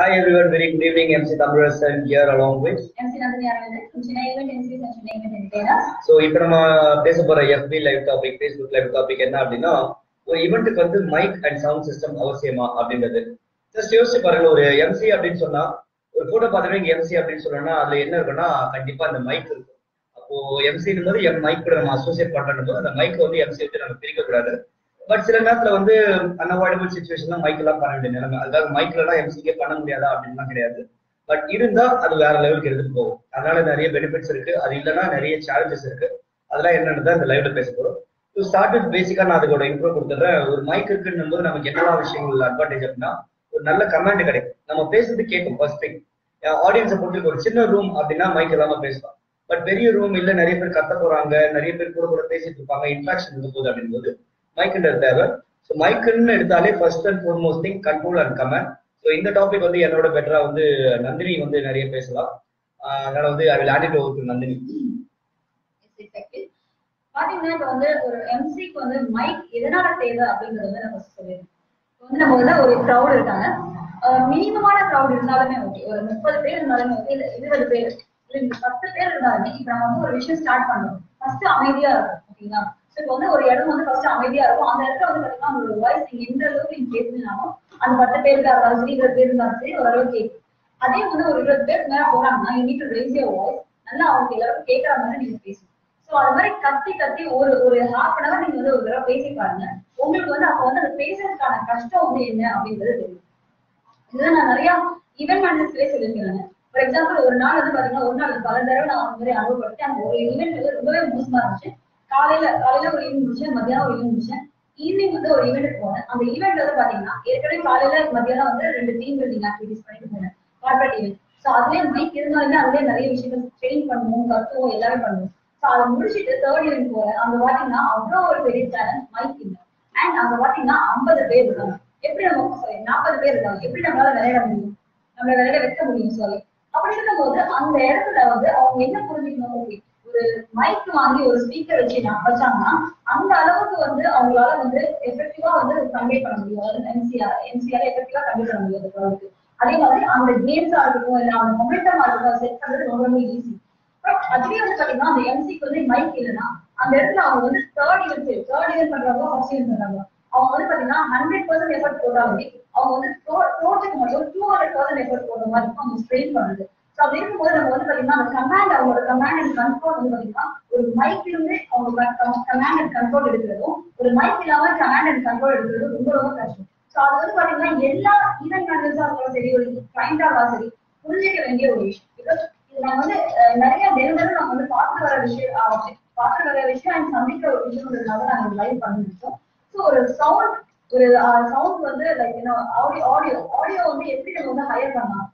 Hi everyone, very good evening. MC Thamurasan here along with. MC. So இப்போ நம்ம பேச போற FB live topic Facebook live topic என்ன அப்படின்னா ஒரு ஈவெண்ட்டுக்கு வந்து மைக் அண்ட் சவுண்ட் சிஸ்டம் அவசியமா அப்படின்றது ஜஸ்ட் யோசிச்சு பாருங்க ஒரு எம்சி அப்படின்னு சொன்னா ஒரு போட்டோ பார்த்துட்டு எம்சி அப்படின்னு சொன்னோம்னா அதுல என்ன இருக்குன்னா கண்டிப்பா அந்த மைக் இருக்கும் அப்போ எம்சின்னு போது எம் மைக் கூட நம்ம அசோசியேட் பண்றோம் போது அந்த மைக் வந்து எம்சி வச்சு நம்ம பிரிக்க கூடாது பட் சில நேரத்துல வந்து அன்அவாய்டபிள் சுச்சுவேஷன் மைக் எல்லாம் பண்ண வேண்டிய நிலைமை. அதாவது மைக்கெல்லாம் எம்சிக்கே பண்ண முடியாதா அப்படின்லாம் கிடையாது. பட் இருந்தா அது வேற லெவலுக்கு எடுத்துட்டு போகும். அதனால நிறைய பெனிஃபிட்ஸ் இருக்கு. அது இல்லைன்னா நிறைய சேலஞ்சஸ் இருக்கு. அதெல்லாம் என்னன்னு தான் இந்த லைவ்ல பேச போறோம். டு ஸ்டார்ட் வித் பேசிக்கா நான் அதுக்கோட இம்ப்ரூவ் கொடுத்துறேன் ஒரு மைக் இருக்குன்னும் போது நமக்கு என்னெல்லாம் விஷயங்கள் அட்வான்டேஜ் அப்படின்னா ஒரு நல்ல கமெண்ட் கிடைக்கும். நம்ம பேசுறது கேட்கும் ஃபர்ஸ்ட் திங் ஆடியன்ஸை பொறுத்து ஒரு சின்ன ரூம் அப்படின்னா மைக் இல்லாம பேசலாம். பட் பெரிய ரூம் இல்ல நிறைய பேர் கத்த போறாங்க. நிறைய பேர் கூட கூட பேசிட்டு இருப்பாங்க. இன்ட்ராக்ஷன் இருக்கும் போது அப்படின்போது மைக்குன்றது தேவை ஸோ மைக்குன்னு எடுத்தாலே first and foremost thing control and comment so இந்த டாபிக் வந்து என்னோட பெட்டரா வந்து நந்தினி வந்து நிறைய பேசலாம். அதனால வந்து I will add it over to Nandini. பாத்தீங்கன்னா இப்ப வந்து ஒரு எம்சிக்கு வந்து மைக் எதனால தேவை அப்படிங்கறது வந்து நம்ம சொல்லிருக்கோம் வந்து நம்ம வந்து ஒரு க்ரௌட் இருக்காங்க. மினிமமான க்ரௌட் இருந்தாலுமே ஓகே ஒரு முப்பது பேர் இருந்தாலுமே ஓகே இல்ல இருபது பேர். இல்ல பத்து பேர் இருந்தாலுமே இப்ப நம்ம வந்து ஒரு விஷயம் ஸ்டார்ட் பண்ணணும். ஃபர்ஸ்ட் அமைதியா இருக்கும் ஓகேங்களா இப்போ வந்து ஒரு இடம் வந்து ஃபர்ஸ்ட் அமைதியா இருக்கும். அந்த இடத்துல வந்து பாத்தீங்கன்னா உங்களோட வாய்ஸ் நீங்க எந்த அளவுக்கு நீங்க பேசுனாலும் அந்த பத்து பேருக்கா இருந்தாலும் சரி இருபது பேர் இருந்தாலும் சரி ஓரளவுக்கு கேட்கும் அதே வந்து ஒரு இருபது பேருக்கு மேல போறாங்கன்னா you need to raise your voice நல்லா அவங்க எல்லாரும் கேட்கற மாதிரி நீங்க பேசணும் சோ அது மாதிரி கத்தி கத்தி ஒரு ஒரு ஹாஃப் அன் அவர் நீங்க வந்து ஒரு தடவை பேசி பாருங்க. உங்களுக்கு வந்து அப்ப வந்து அந்த பேசுறதுக்கான கஷ்டம் வந்து என்ன அப்படின்றது தெரியும். இதுதான் நான் நிறைய ஈவென்ட் மேனேஜர்ஸ்லேயே சொல்லியிருக்கேன் ஃபார் எக்ஸாம்பிள் ஒரு நாள் வந்து பாத்தீங்கன்னா ஒரு நாள் பல தடவை நான் அந்த மாதிரி அனுபவப்பட்டேன் அந்த ஒரு ஈவெண்ட் வந்து ரொம்பவே மோசமா இருந்துச்சு. காலையில காலையில ஒரு ஈவெண்ட் முடிச்சேன் மத்தியானம் ஒரு ஈவெண்ட் முடிச்சேன். ஈவினிங் வந்து ஒரு ஈவெண்ட் போனேன். அந்த ஈவெண்ட் வந்து பாத்தீங்கன்னா ஏற்கனவே காலையில மத்தியானம் வந்து ரெண்டு டீம் பில்டிங் ஆக்டிவிட்டிஸ் பண்ணிட்டு போனேன். கார்பரேட் ஈவெண்ட் ஸோ அதுலயே மைக் இருந்தாலுமே அதுலயே நிறைய விஷயங்கள் ட்ரெயின் பண்ணுவோம் கத்துவோம் எல்லாமே பண்ணுவோம். ஸோ அதை முடிச்சுட்டு தேர்ட் ஈவெண்ட் போறேன். அங்க பாத்தீங்கன்னா அவ்வளோ ஒரு பெரிய சேலஞ்ச் மைக் இல்லை. அண்ட் அங்க பாத்தீங்கன்னா ஐம்பது பேர் இருக்காங்க. எப்படி நம்ம சாரி நாற்பது பேர் இருக்காங்க. எப்படி நம்மளால விளையாட முடியும்? நம்மள விளையாட வைக்க முடியும் சாரி அப்படி இருக்கும்போது அந்த இடத்துல வந்து அவங்க என்ன புரிஞ்சுக்கணும் ஓகே ஒரு மைக் வாங்கி ஒரு ஸ்பீக்கர் வச்சு நான் வச்சாங்கன்னா அந்த அளவுக்கு வந்து அவங்களால வந்து எஃபெக்டிவா வந்து கன்வே பண்ண முடியும். அதாவது எம்சிஆர் எம்சிஆர் எஃபெக்டிவா கன்வே பண்ண முடியாது அளவுக்கு அதே மாதிரி அந்த கேம்ஸா இருக்கட்டும் இல்ல அவங்க மொமெண்டமா இருக்கட்டும் செட் பண்றது ரொம்ப ரொம்ப ஈஸி பட் அதுவே வந்து பாத்தீங்கன்னா அந்த எம்சிக்கு வந்து மைக் இல்லைன்னா அந்த இடத்துல அவங்க வந்து தேர்ட் இயர் தேர்ட் இயர் பண்றாங்க ஃபர்ஸ்ட் இயர் பண்றாங்க. அவங்க வந்து பாத்தீங்கன்னா ஹண்ட்ரட் பர்சன்ட் எஃபர்ட் போட்டாலுமே அவங்க வந்து தோட்டத்துக்கு மட்டும் டூ ஹண்ட்ரட் பர்சன்ட் எஃபர்ட் போடுற மாதிரி இருக்கும் அவங்க ஸ்ட்ரெயின் பண்ணுது அப்படி இருக்கும்போது நம்ம வந்து பாத்தீங்கன்னா அந்த கமாண்ட் அவங்களோட கமாண்ட் அண்ட் கண்ட்ரோல் வந்து பாத்தீங்கன்னா ஒரு மைக் இருந்து அவங்க கமாண்ட் அண்ட் கண்ட்ரோல் எடுக்கிறதும் ஒரு மைக் இல்லாம கமாண்ட் அண்ட் கண்ட்ரோல் எடுக்கிறதும் ரொம்ப ரொம்ப கஷ்டம். ஸோ அது வந்து பாத்தீங்கன்னா எல்லா ஈவென்ட் மேனேஜர்ஸா இருந்தாலும் சரி ஒரு கிளைண்டா இருந்தாலும் சரி புரிஞ்சிக்க வேண்டிய ஒரு விஷயம். பிகாஸ் இது நம்ம வந்து அஹ், நிறைய தினமும் நம்ம வந்து பார்த்து வர விஷயம் அஹ், பார்த்து வர விஷயம் அண்ட் சந்திக்கிற ஒரு விஷயம்ன்றதுனால நாங்க லைவ் பண்ணிருக்கோம் ஸோ ஒரு சவுண்ட் ஒரு சவுண்ட் வந்து லைக் என்ன ஆடியோ ஆடியோ ஆடியோ வந்து எப்படி நம்ம வந்து ஹையர் பண்ணலாம்?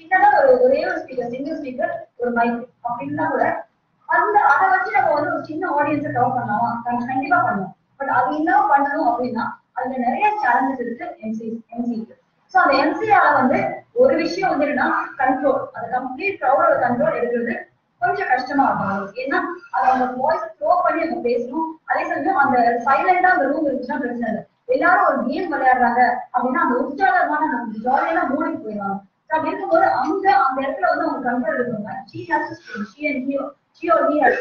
சின்னதா ஒரு ஒரே ஒரு ஸ்பீக்கர் சிங்கிள் ஸ்பீக்கர் ஒரு மைக் அப்படின்னா கூட அந்த அதை வச்சு நம்ம வந்து ஒரு சின்ன ஆடியன்ஸை கவர் பண்ணலாம். கண்டிப்பா பண்ணலாம். பட் அது இன்னும் பண்ணணும் அப்படின்னா அதுல நிறைய சேலஞ்சஸ் இருக்கு எம்சி எம்சிக்கு ஸோ அந்த எம்சியால வந்து ஒரு விஷயம் வந்து என்னன்னா கண்ட்ரோல் அந்த கம்ப்ளீட் க்ரௌடோட கண்ட்ரோல் எடுக்கிறது கொஞ்சம் கஷ்டமா இருக்கும் ஏன்னா அது அவங்க வாய்ஸ் த்ரோ பண்ணி அவங்க பேசணும். அதே சமயம் அந்த சைலண்டா அந்த ரூம் இருந்துச்சுன்னா பிரச்சனை இல்லை. எல்லாரும் ஒரு கேம் விளையாடுறாங்க அப்படின்னா அந்த உற்சாகமான நம்ம ஜாலியெல்லாம் மூடி போயிடுவாங்க. அப்படி இருக்கும்போது அந்த அந்த இடத்துல வந்து அவங்க கண்ட்ரோல் எடுக்கணும் she has she and he she he has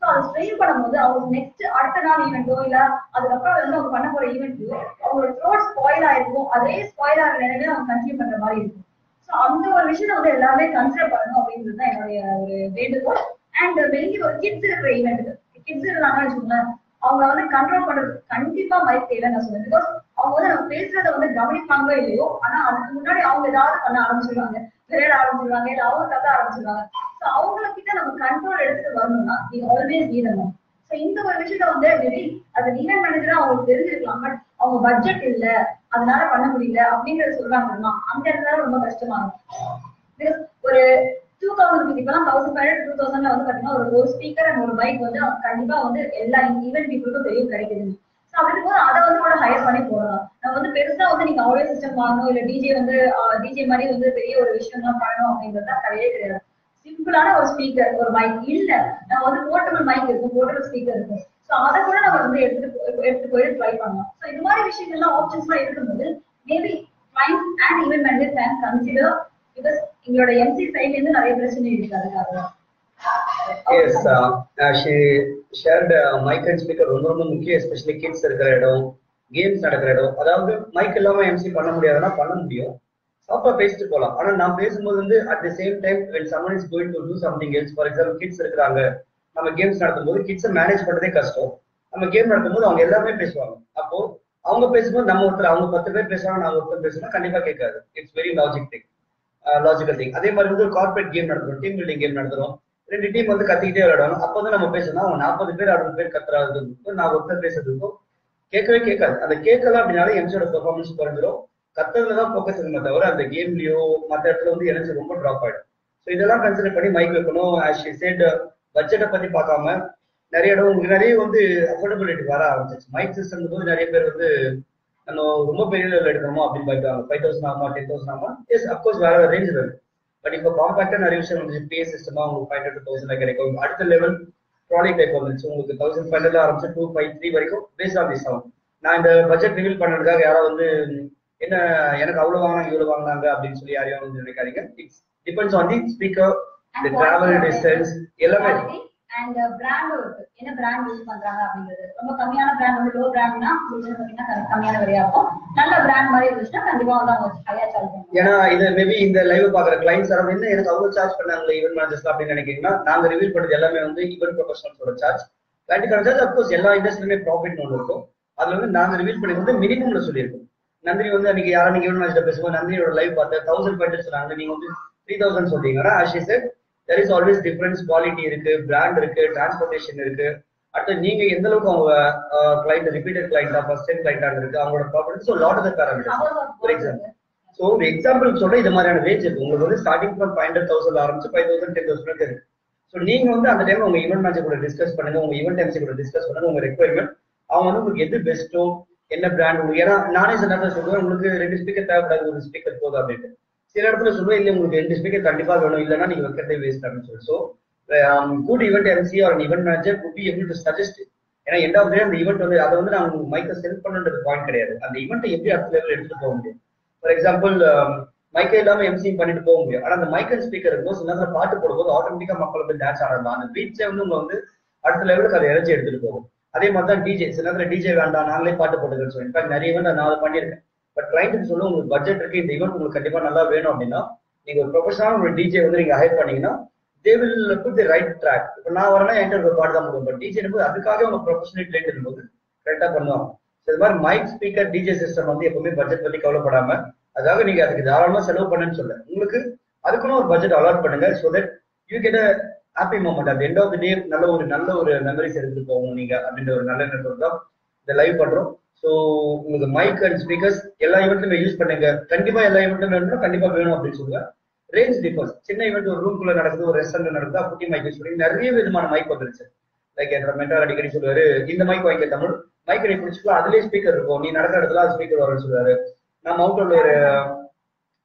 so அதை ஸ்ட்ரெயின் பண்ணும்போது அவங்க நெக்ஸ்ட் அடுத்த நாள் ஈவெண்ட்டோ இல்ல அதுக்கப்புறம் வந்து அவங்க பண்ண போற ஈவெண்ட்டோ அவங்களோட த்ரோட் ஸ்பாயில் ஆயிருக்கும் அதே ஸ்பாயில் ஆகிற நேரமே அவங்க கண்டினியூ பண்ற மாதிரி இருக்கும். ஸோ அந்த ஒரு விஷயம் வந்து எல்லாமே கன்சிடர் பண்ணணும் அப்படின்றது தான் என்னுடைய ஒரு வேண்டுகோள். அண்ட் வெளியே ஒரு கிட்ஸ் இருக்கிற ஈவெண்ட் கிட்ஸ் இருந்தாங்கன்னு வச்சுக்கோங்களேன் அவங்க வந்து கண்ட்ரோல் பண்றது கண்டிப்பா மைக் தேவை நான் சொல்லுவேன் பிகாஸ் அவங்க வந்து நம்ம பேசுறத வந்து கவனிப்பாங்களோ இல்லையோ ஆனா அதுக்கு முன்னாடி அவங்க ஏதாவது பண்ண ஆரம்பிச்சிருவாங்க. விளையாட ஆரம்பிச்சிருவாங்க இல்ல அவங்க கத்த ஆரம்பிச்சிருவாங்க. ஸோ அவங்க கிட்ட நம்ம கண்ட்ரோல் எடுத்துட்டு வரணும்னா நீங்க ஆல்வேஸ் வீரணும் ஸோ இந்த ஒரு விஷயத்த வந்து மேபி அது ஈவென்ட் மேனேஜரா அவங்களுக்கு தெரிஞ்சிருக்கலாம். பட் அவங்க பட்ஜெட் இல்ல அதனால பண்ண முடியல அப்படிங்கறத சொல்றாங்கன்னா அந்த இடத்துல ரொம்ப கஷ்டமா இருக்கும். ஒரு டூ தௌசண்ட் இப்பெல்லாம் தௌசண்ட் ஃபைவ் டூ தௌசண்ட்ல வந்து பாத்தீங்கன்னா ஒரு ஒரு ஸ்பீக்கர் அண்ட் ஒரு பைக் வந்து கண்டிப்பா வந்து எல்லா ஈவென்ட் பீப்புளுக்கும் பெரிய கிடைக்குது அப்படி போது அதை வந்து கூட ஹையர் பண்ணி போடலாம் நம்ம வந்து பெருசா வந்து நீங்க ஆடியோ சிஸ்டம் வாங்கணும் இல்ல டிஜே வந்து டிஜே மாதிரி வந்து பெரிய ஒரு விஷயம்லாம் பண்ணணும் அப்படிங்கிறது கிடையவே கிடையாது. சிம்பிளான ஒரு ஸ்பீக்கர் ஒரு மைக் இல்ல நம்ம வந்து போர்ட்டபிள் மைக் இருக்கும் போர்ட்டபிள் ஸ்பீக்கர் இருக்கும். ஸோ அதை கூட நம்ம வந்து எடுத்துட்டு எடுத்து எடுத்துட்டு போய் ட்ரை பண்ணலாம். ஸோ இது மாதிரி விஷயங்கள்லாம் ஆப்ஷன்ஸ்லாம் இருக்கும்போது maybe clients and event manager can consider because எங்களோட எம்சி சைட்ல இருந்து நிறைய பிரச்சனை இருக்கு அதுக்காக yes shared mic and speaker ரொம்ப ரொம்ப முக்கியம் எஸ்பெஷலி கிட்ஸ் இருக்கிற இடம் கேம்ஸ் நடக்கிற இடம். அதாவது மைக் இல்லாம எம்சி பண்ண முடியாதுன்னா பண்ண முடியும். சாஃப்டா பேசிட்டு போலாம். ஆனா நான் பேசும்போது வந்து at the same time when someone is going to do something else for example kids இருக்கிறாங்க நம்ம கேம்ஸ் நடத்தும்போது கிட்ஸை மேனேஜ் பண்றதே கஷ்டம். நம்ம கேம் நடத்தும்போது அவங்க எல்லாமே பேசுவாங்க. அப்போ அவங்க பேசும்போது நம்ம ஒருத்தர் அவங்க பத்து பேர் பேசுவாங்க நான் ஒருத்தர் பேசுனா கண்டிப்பா கேட்காது. It's very logic thing logical thing அதே மாதிரி வந்து ஒரு கார்பரேட் கேம் நடத்துறோம் டீம் பில்டிங் கேம் நடத்துறோம். ரெண்டு டீம் வந்து கத்திக்கிட்டே விளையாடணும் அப்போ வந்து நம்ம பேசணும் அவங்க நாற்பது பேர் அறுபது பேர் கத்துறாதுக்கும் நான் ஒருத்தர் பேசுறதுக்கும் கேட்கவே கேட்காது. அந்த கேட்கலாம் அப்படின்னாலே எம்சியோட பெர்ஃபார்மன்ஸ் குறைஞ்சிரும். கத்துறதுல தான் ஃபோக்கஸ் இருக்குமே தவிர அந்த கேம்லயோ மற்ற இடத்துல வந்து எனர்ஜி ரொம்ப ட்ராப் ஆயிடும். ஸோ இதெல்லாம் கன்சிடர் பண்ணி மைக் வைக்கணும். ஆஸ் சேட் பட்ஜெட்டை பத்தி பார்க்காம நிறைய இடம் உங்களுக்கு நிறைய வந்து அஃபோர்டபிலிட்டி வர ஆரம்பிச்சிச்சு மைக் சிஸ்டம் போது நிறைய பேர் வந்து நம்ம ரொம்ப பெரிய லெவல் எடுக்கணுமா அப்படின்னு பார்த்தாங்க ஃபைவ் தௌசண்ட் ஆமா டென் தௌசண்ட் ஆமா எஸ் அப்கோர்ஸ் வேற ரேஞ்ச் இருக்கு. பட் இப்போ காம்பாக்டா நிறைய விஷயம் வந்து பே சிஸ்டமா உங்களுக்கு ஃபைவ் ஹண்ட்ரட் தௌசண்ட் கிடைக்கும். அடுத்த லெவல் ப்ராடக்ட் டைப் வந்துச்சு உங்களுக்கு தௌசண்ட் ஃபைவ் ஹண்ட்ரட் ஆரம்பிச்சு டூ ஃபைவ் த்ரீ வரைக்கும் பேஸ் ஆன் திஸ் ஆகும் நான் இந்த பட்ஜெட் ரிவீல் பண்ணதுக்காக யாராவது வந்து என்ன எனக்கு அவ்வளவு வாங்கினா இவ்வளவு வாங்கினாங்க அப்படின்னு சொல்லி யாரையும் வந்து நினைக்காதீங்க it's depends on the speaker the travel distance எல்லாமே. அண்ட் பிராண்ட் இருக்கு. என்ன பிராண்ட் யூஸ் பண்றாங்க அப்படிங்கிறது. ரொம்ப கம்மியான பிராண்ட் வந்து லோ பிராண்ட்னா பாத்தீங்கன்னா கம்மியான வரையா இருக்கும். நல்ல பிராண்ட் மாதிரி இருந்துச்சுன்னா கண்டிப்பா வந்து அவங்க ஹையா சார்ஜ் பண்ணுவாங்க. ஏன்னா இது மேபி இந்த லைவ் பாக்குற கிளைண்ட்ஸ் யாரும் என்ன எனக்கு அவங்க சார்ஜ் பண்ணாங்களே ஈவென்ட் மேனேஜர்ஸ் அப்படின்னு நினைக்கிறீங்கன்னா நாங்க ரிவீல் பண்ணது எல்லாமே வந்து ஈவென்ட் ப்ரொஃபஷனல்ஸோட சார்ஜ் கிளைண்ட்டுக்கான சார்ஜ் அப்கோர்ஸ் எல்லா இண்டஸ்ட்ரியுமே ப்ராஃபிட் ஒன்று இருக்கும். அதுல வந்து நாங்க ரிவீல் பண்ணி வந்து மினிமம்ல சொல்லியிருக்கோம். நந்தினி வந்து அன்னைக்கு யாரும் நீங்க ஈவென்ட் மேனேஜர் பேசும்போது நந்தினியோட லைவ் பார்த்து தௌசண்ட் பட்ஜெட் சொன்னாங்க. நீங்க வந்து த்ரீ தௌசண்ட் சொல்றீங்கன்னா Ashi sir there is always difference quality இருக்கு பிராண்ட் இருக்கு டிரான்ஸ்போர்டேஷன் இருக்கு. அடுத்து நீங்க எந்த அளவுக்கு அவங்க கிளைண்ட் ரிப்பீட்டட் கிளைண்டா ஃபர்ஸ்ட் டைம் கிளைண்டா இருக்கு அவங்களோட property so lot of parameters for example so ஒரு எக்ஸாம்பிள் சொல்ற இது மாதிரியான ரேஞ்ச் இருக்கு. உங்களுக்கு வந்து starting from five hundred thousand ஆரம்பிச்சு ஃபைவ் தௌசண்ட் டென் தௌசண்ட் இருக்கு. ஸோ நீங்க வந்து அந்த டைம் உங்க ஈவெண்ட் மேனேஜர் கூட டிஸ்கஸ் பண்ணுங்க உங்க ஈவெண்ட் எம்சி கூட டிஸ்கஸ் பண்ணுங்க உங்க ரெக்குவயர்மெண்ட் அவங்க வந்து உங்களுக்கு எது பெஸ்ட்டோ என்ன பிராண்ட் உங்களுக்கு ஏன்னா நானே சில நேரத்தில் சொல்லுவேன் உங்களுக்கு ரெண்டு ஸ்பீக்கர் தேவைப்படாது ஒரு ஸ்பீக்கர் போதும் அப்படின்ட்டு. சில இடத்துல சொல்லுவேன் இல்லை உங்களுக்கு ரெண்டு ஸ்பீக்கர் கண்டிப்பா வேணும். இல்லைன்னா நீங்க வைக்கிறதே வேஸ்ட் அப்படின்னு சொல்லி so good event MC or event manager could be able to suggest ஏன்னா எண்ட் ஆஃப் டே அந்த ஈவெண்ட் வந்து அதை வந்து நான் உங்களுக்கு மைக்கை செல் பண்ணுன்றது பாயிண்ட் கிடையாது. அந்த ஈவெண்ட்டை எப்படி அடுத்த லெவல் எடுத்துட்டு போக முடியும்? ஃபார் எக்ஸாம்பிள் மைக்கே இல்லாம எம்சி பண்ணிட்டு போக முடியும். ஆனா அந்த மைக்கல் ஸ்பீக்கர் இருக்கும் சில நேரத்தில் பாட்டு போடும்போது ஆட்டோமேட்டிக்கா மக்கள் வந்து டான்ஸ் ஆடலாம் அந்த பீட்ஸே வந்து உங்க வந்து அடுத்த லெவலுக்கு அதை எனர்ஜி எடுத்துட்டு போகும். அதே மாதிரி தான் டிஜே சில நேரத்தில் டிஜே வேண்டாம் நாங்களே பாட்டு போட்டுக்கிறேன் சொல்லி இன்ஃபேக்ட் நிறைய வந்து நான் அதை பண்ணியிருக்கேன். பட் கிளைண்ட்டுக்கு சொல்ல உங்களுக்கு பட்ஜெட் இருக்கு இந்த ஈவெண்ட் உங்களுக்கு கண்டிப்பா நல்லா வேணும் அப்படின்னா நீங்க ஒரு ப்ரொஃபஷனல் ஒரு டிஜே வந்து நீங்க ஹையர் பண்ணீங்கன்னா they will put the right track இப்போ நான் வரேன்னா என்கிட்ட ஒரு பாட்டு தான் முடியும் பட் டிஜே போது அதுக்காக உங்க ப்ரொஃபஷனல் ட்ரெயின் இருக்கும்போது கரெக்டா பண்ணுவாங்க. இது மாதிரி மைக் ஸ்பீக்கர் டிஜே சிஸ்டம் வந்து எப்பவுமே பட்ஜெட் பத்தி கவலைப்படாம அதுக்காக நீங்க அதுக்கு தாராளமா செலவு பண்ணுன்னு சொல்ல. உங்களுக்கு அதுக்குன்னு ஒரு பட்ஜெட் அலாட் பண்ணுங்க so that you get happy moment அந்த எண்ட் ஆஃப் தி டே நல்ல ஒரு நல்ல ஒரு மெமரிஸ் எடுத்துட்டு போவோம் நீங்க அப்படின்ற ஒரு நல்ல எண்ணத்தோட தான் இந்த லைவ் பண்றோம். ஸோ உங்களுக்கு மைக் அண்ட் ஸ்பீக்கர்ஸ் எல்லா ஈவெண்ட்லையுமே யூஸ் பண்ணுங்க. கண்டிப்பா எல்லா ஈவெண்ட்டும் வேணும்னா கண்டிப்பா வேணும் அப்படின்னு சொல்லுங்க. ரேஞ்ச் டிஃபர்ஸ் சின்ன ஈவெண்ட் ஒரு ரூம்குள்ள நடக்குது ஒரு ரெஸ்டாரண்ட் நடக்குதா குட்டி மைக் யூஸ் பண்ணி நிறைய விதமான மைக் வந்துருச்சு. லைக் என்னோட மென்டார் அடிக்கடி சொல்லுவாரு இந்த மைக் வாங்கிக்க தமிழ். மைக் நீ பிடிச்சிக்கலாம். அதுலயே ஸ்பீக்கர் இருக்கும். நீ நடக்கிற இடத்துல அது ஸ்பீக்கர் வரும்னு சொல்லுவாரு. நான் மவுண்டோட ஒரு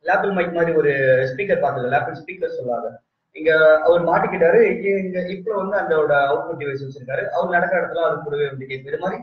லேப்பிள் மைக் மாதிரி ஒரு ஸ்பீக்கர் பார்த்தது லேப்பிள் ஸ்பீக்கர் சொல்லாத இங்க அவர் மாட்டிக்கிட்டாரு. இங்க இப்போ வந்து அதோட அவுட்புட் டிவைஸ் வச்சிருக்காரு. அவர் நடக்கிற இடத்துல அது கூடவே வந்து கேட்குது இது மாதிரி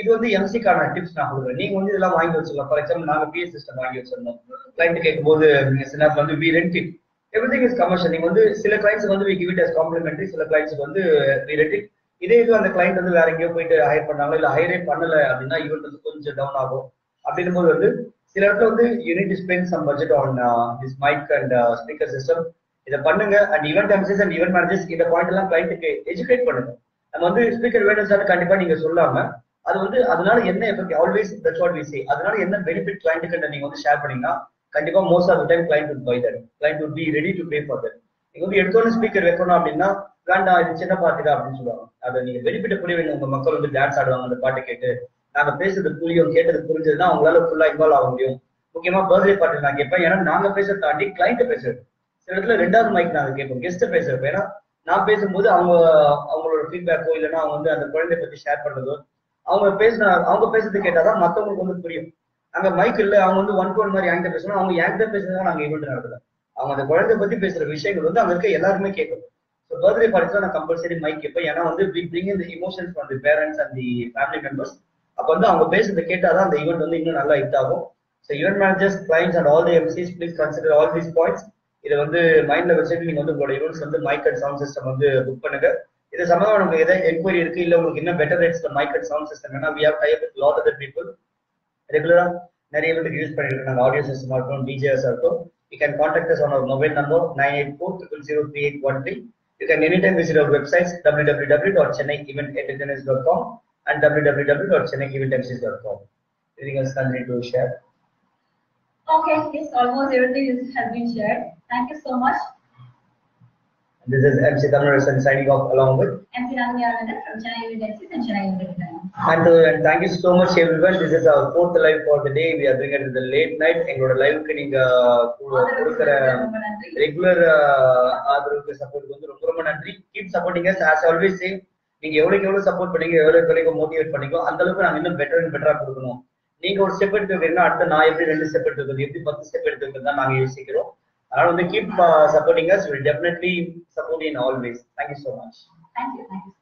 இது வந்து எம்சிக்கான டிப்ஸ் நான் கொடுக்குறேன். நீங்க வந்து இதெல்லாம் வாங்கி வச்சிடலாம். ஃபார் எக்ஸாம்பிள் நாங்க பிஎஸ் சிஸ்டம் வாங்கி வச்சிருந்தோம் கிளைண்ட் கேட்கும்போது சில வந்து we rent it every thing is commercial நீங்க வந்து சில கிளைண்ட்ஸ் வந்து we give it as complimentary சில கிளைண்ட்ஸ் வந்து வி ரெண்ட் இட் இதே இது அந்த கிளைண்ட் வந்து வேற எங்கேயோ போயிட்டு ஹையர் பண்ணாங்களோ? இல்ல ஹையரே பண்ணல அப்படின்னா ஈவெண்ட் வந்து கொஞ்சம் டவுன் ஆகும். அப்படின்னும் போது வந்து சில இடத்துல வந்து unit spend some budget on this mic and speaker system இதை பண்ணுங்க. And event MCs and event managers இந்த பாயிண்ட் எல்லாம் கிளைண்ட்டுக்கு எஜுகேட் பண்ணுங்க. நம்ம வந்து ஸ்பீக்கர் வேணும் சார் கண்டிப்பா நீங்க சொல்லாம அது வந்து அதனால என்ன effect always that's what we say அதனால என்ன பெனிஃபிட் கிளைண்ட்டுக்கு நீங்க வந்து ஷேர் பண்ணீங்கன்னா கண்டிப்பா most of time client would buy that client would be ready to pay for that நீங்க வந்து எடுத்தோன்னு ஸ்பீக்கர் வைக்கணும் அப்படின்னா வேண்டாம் இது சின்ன பாட்டு அப்படின்னு சொல்லுவாங்க. அதை நீங்க பெனிஃபிட் புரிய வேணும் உங்க மக்கள் வந்து டான்ஸ் ஆடுவாங்க அந்த பாட்டு கேட்டு. நாங்க பேசுறது புரியும் கேட்டது புரிஞ்சதுன்னா அவங்களால ஃபுல்லா இன்வால்வ் ஆக முடியும். முக்கியமா பர்த்டே பார்ட்டி நான் கேட்பேன். ஏன்னா நாங்க பேசுறத தாண்டி கிளைண்ட் பேசுறது. சில இடத்துல ரெண்டாவது மைக் நாங்க கேட்போம் கெஸ்ட் பேசுறப்ப. ஏன்னா நான் பேசும்போது அவங்க அவங்களோட ஃபீட்பேக்கோ இல்லைன்னா அவங்க வந்து அந்த குழந்தைய பத்தி ஷேர் பண்றதோ அவங்க பேசின அவங்க பேசுறது கேட்டாதான் மத்தவங்களுக்கு வந்து புரியும். அங்க மைக் இல்ல அவங்க வந்து ஒன் டு ஒன் மாதிரி என்கிட்ட பேசணும் அவங்க ஏங்கிட்ட பேசுறதா நாங்க ஈவெண்ட் நடத்தல அவங்க அந்த குழந்தை பத்தி பேசுற விஷயங்கள் வந்து அங்க இருக்க எல்லாருமே கேட்கணும் ஸோ பர்த்டே பார்ட்டிஸ் நான் கம்பல்சரி மைக் கேட்பேன். ஏன்னா வந்து வி பிரிங் இந்த emotions for the parents and the family members அப்போ வந்து அவங்க பேசுறத கேட்டாதான் அந்த ஈவெண்ட் வந்து இன்னும் நல்லா ஹிட் ஆகும். So event managers clients and all the MCs please consider all these points இதை வந்து மைண்ட்ல வச்சுட்டு நீங்க வந்து உங்களோட ஈவெண்ட்ஸ் வந்து மைக் அண்ட் சவுண்ட் சிஸ்டம் வந்து புக் பண்ணுங்க. இது சம்பந்தமா உங்களுக்கு எதாவது என்கொயரி இருக்கு இல்ல உங்களுக்கு இன்னும் பெட்டர் ரேட்ஸ்ல மைக் அண்ட் சவுண்ட் சிஸ்டம் வேணா we have type with lot other people ரெகுலரா நிறைய பேருக்கு யூஸ் பண்ணிட்டு இருக்காங்க ஆடியோ சிஸ்டமா இருக்கும் டிஜேஸ் இருக்கும் you can contact us on our mobile number 984 You can anytime visit our websites www.chennaievententitlements.com and www.chennaieventmcs.com. Anything else Nandini to share? Okay, yes, almost everything is, has been shared. Thank you so much. This is MC Thamarasan signing off along with. MC Nandiyanadan from Chennai University and Chennai. And, uh, and thank you so much everyone. This is our fourth live for the day. We are doing it in the late night. எங்களோட லைவுக்கு நீங்க கொடுக்கிற. Regular ஆதரவுக்கு support வந்து ரொம்ப ரொம்ப நன்றி keep supporting us as always same நீங்க எவ்வளவுக்கு எவ்வளவு சப்போர்ட் பண்ணீங்க எவ்வளவு மோட்டிவேட் பண்ணீங்க அந்த அளவுக்கு நாங்க இன்னும் பெட்டர் அண்ட் பெட்டரா கொடுக்கணும் நீங்க ஒரு ஸ்டெப் எடுத்து வைக்கிறீங்கன்னா அடுத்து நான் எப்படி ரெண்டு ஸ்டெப் எடுத்து வைக்கிறது எப்படி பத்து ஸ்டெப் எடுத்து வைக்கிறது தான் நாங்க யோசிக்கிறோம் around They keep uh, supporting us. We'll definitely support you in all ways. Thank you so much. Thank you. Thank you.